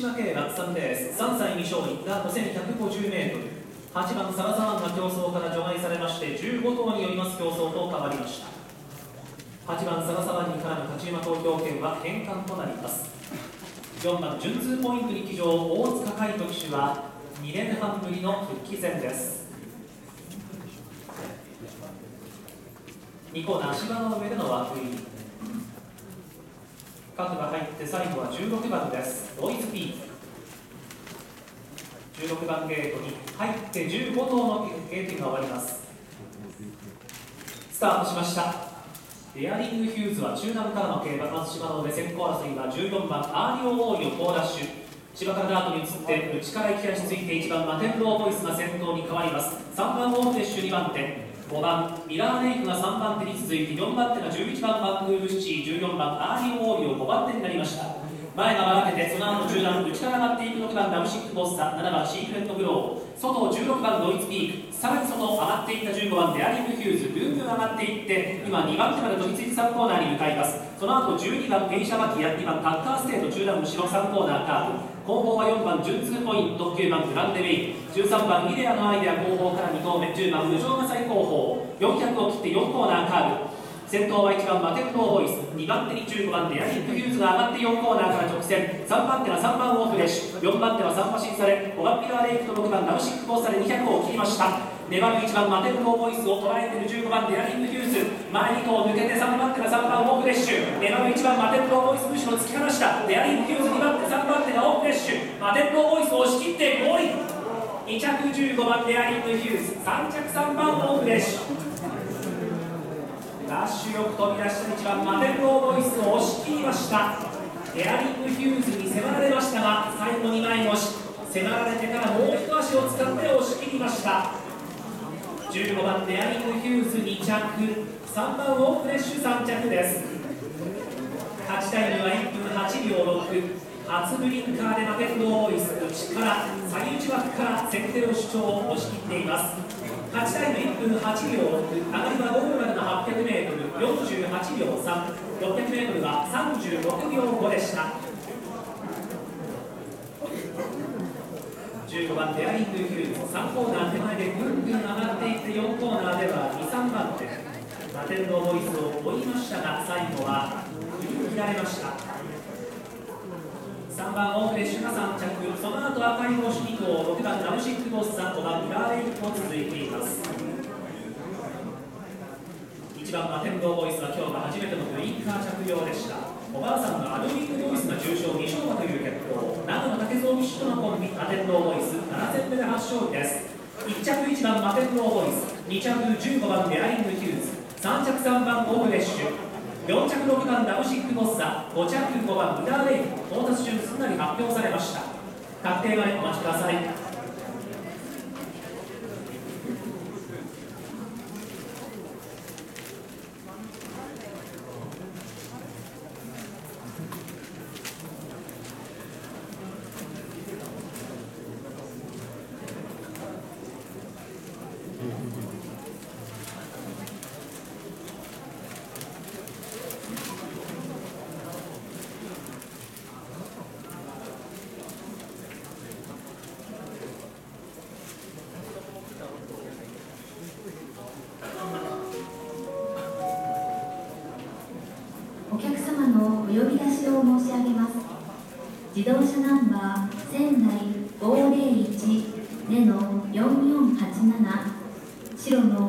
島系落3レース3歳未勝利が 5150m 8番サラザワンが競争から除外されまして15頭によります競争と変わりました。8番サラザワンに絡む勝ち馬投票権は返還となります。4番順通ポイント力場大塚海斗騎手は2年半ぶりの復帰戦です。2コーナー芝の上での枠入り。角が入って最後は16番です。ロイズピー16番ゲートに入って15頭のゲートが終わります。スタートしました。デアリングヒューズは中段からの競馬松島の上先行争いは14番アーリオオーリオーダッシュ。芝からダートに移って内から行き足ついて1番マテンローボイスが先頭に変わります。3番オーフレッシュ2番手5番ミラーレイクが3番手に続いて4番手が11番バンクールシチー14番アーリオオーリオ5番手になりました。前がばらけてその後中段内から上がっていく6番ラムシックボッサ7番シークレットグロー。外16番ドイツピーク。さらに外上がっていった15番デアリングヒューズぐんぐん上がっていって今2番手まで飛びついて3コーナーに向かいます。その後12番ペイシャバキや2番カッターステート中段後ろ3コーナーカーブ。後方は4番ジュンツーポイント9番グランデメイ13番イデアノイデア後方から2頭目10番無常が最後方。400を切って4コーナーカーブ。先頭は1番マテンローボイス2番手に15番デアリングヒューズが上がって4コーナーから直線3番手は3番オーフレッシュ4番手は3馬身差で5番ピラーレイクと6番ラムシックコースタで200を切りました。粘る1番マテンローボイスを捉えている15番デアリングヒューズ前2頭抜けて3番手が3番オーフレッシュ粘る1番マテンローボイスむしろ突き放したデアリングヒューズ2番手3番手がオーフレッシュマテンローボイス押し切ってゴールイン2着15番デアリングヒューズ3着3番オーフレッシュダッシュよく飛び出した1番マテンローボイスを押し切りました。デアリングヒューズに迫られましたが最後に前押し迫られてからもう一足を使って押し切りました。15番デアリングヒューズ2着3番オーフレッシュ3着です。勝ちタイムは1分8秒6初ブリンカーでマテンローボイス内から最内枠から先手を主張を押し切っています。8タイム1分8秒6上がりはゴールまでの 800m48 秒 3600m は36秒5でした15番デアリングヒューズ3コーナー手前でぐんぐん上がっていって4コーナーでは23番手。ラテンのボイスを追いましたが最後は振り切られました。3番オーフレッシュが3着その後赤い帽子2頭6番ラムシックボスさん5番ミラーレイクも続いています。1番マテンドボイスは今日が初めてのブリンカー着用でした。おばあさんのアドリングボイスが重賞2勝馬という結果長野竹蔵騎手とのコンビアテンドーボイス7戦目で初勝利です。1着1番マテンドーボイス2着15番デアリングヒューズ。3着3番オーフレッシュ。4着6番ダムシックボッサ。5着5番ブダーレイ到達順すんなり発表されました。確定までお待ちください。お呼び出しを申し上げます。自動車ナンバー仙台501での4487白の